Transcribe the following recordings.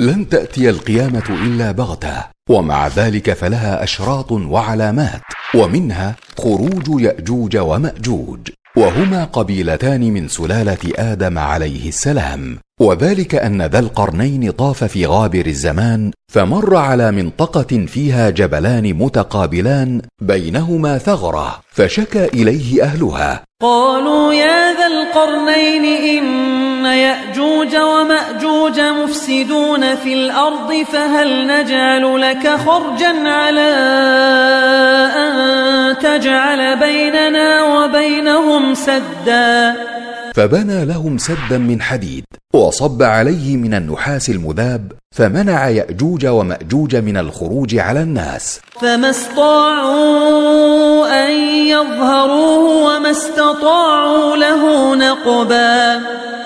لن تأتي القيامة إلا بغتة ومع ذلك فلها أشراط وعلامات ومنها خروج يأجوج ومأجوج وهما قبيلتان من سلالة آدم عليه السلام. وذلك أن ذا القرنين طاف في غابر الزمان فمر على منطقة فيها جبلان متقابلان بينهما ثغرة فشكى إليه أهلها. قالوا يا ذا القرنين إن يأجوج ومأجوج مفسدون في الأرض فهل نجعل لك خرجا على أن تجعل بيننا وبينهم سدا؟ فبنى لهم سدا من حديد. وصب عليه من النحاس المذاب فمنع يأجوج ومأجوج من الخروج على الناس. فما استطاعوا أن يظهروه وما استطاعوا له نقبا.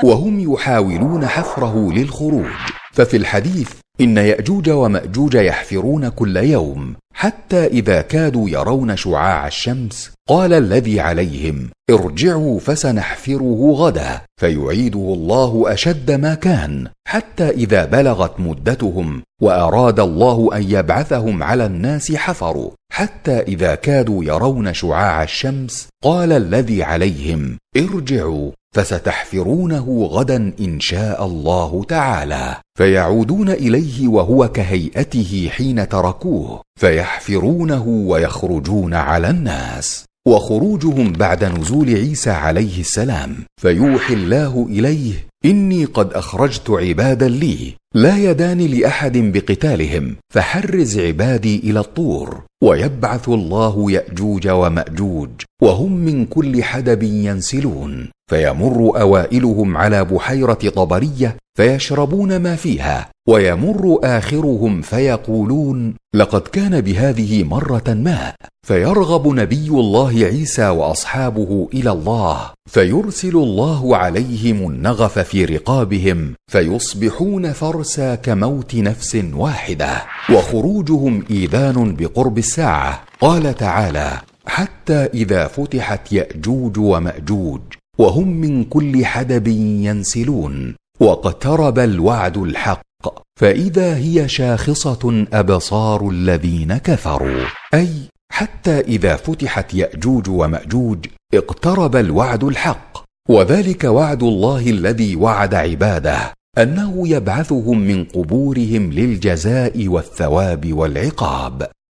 وهم يحاولون حفره للخروج. ففي الحديث إن يأجوج ومأجوج يحفرون كل يوم. حتى إذا كادوا يرون شعاع الشمس قال الذي عليهم ارجعوا فسنحفره غدا فيعيده الله أشد ما كان حتى إذا بلغت مدتهم وأراد الله أن يبعثهم على الناس حفروا حتى إذا كادوا يرون شعاع الشمس قال الذي عليهم ارجعوا فستحفرونه غدا إن شاء الله تعالى. فيعودون إليه وهو كهيئته حين تركوه. فيحفرونه ويخرجون على الناس. وخروجهم بعد نزول عيسى عليه السلام. فيوحي الله إليه إني قد أخرجت عبادا لي. لا يدان لأحد بقتالهم فحرز عبادي إلى الطور. ويبعث الله يأجوج ومأجوج وهم من كل حدب ينسلون. فيمر أوائلهم على بحيرة طبرية فيشربون ما فيها ويمر آخرهم فيقولون لقد كان بهذه مرة ماء فيرغب نبي الله عيسى وأصحابه إلى الله فيرسل الله عليهم النغف في رقابهم فيصبحون فرسا كموت نفس واحدة وخروجهم إيذان بقرب الساعة. قال تعالى حتى إذا فتحت يأجوج ومأجوج وهم من كل حدب ينسلون واقترب الوعد الحق فإذا هي شاخصة أبصار الذين كفروا. أي حتى إذا فتحت يأجوج ومأجوج اقترب الوعد الحق. وذلك وعد الله الذي وعد عباده أنه يبعثهم من قبورهم للجزاء والثواب والعقاب.